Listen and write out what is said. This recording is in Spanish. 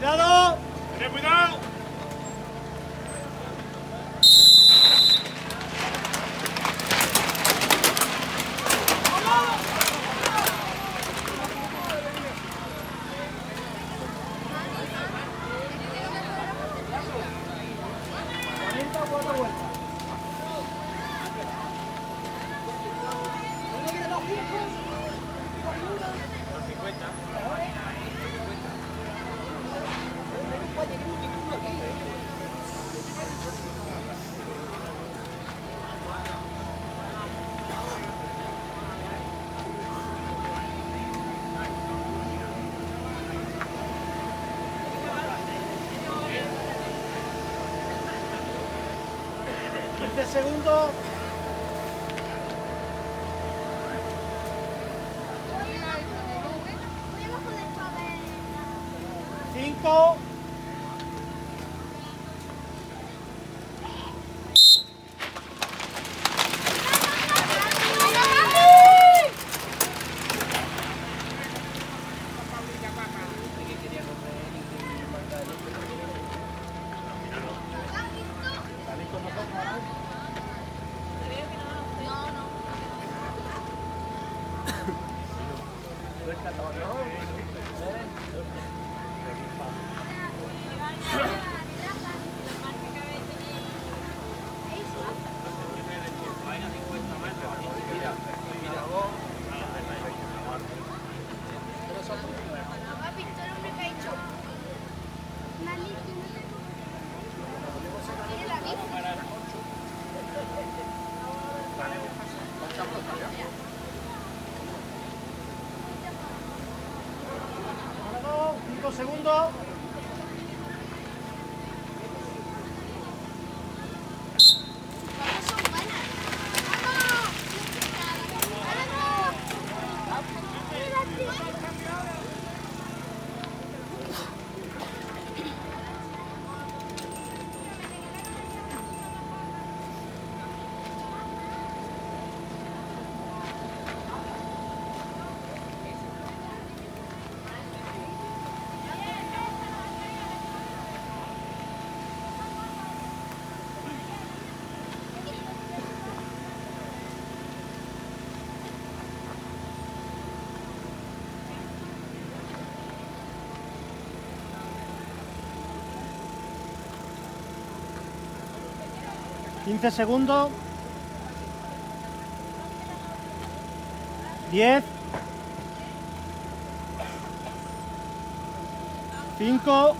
¡Cuidado! ¡Ten cuidado! Quince segundos. Cinco. Ganador, Cinco Oh, my segundo. 15 segundos. 10. 5.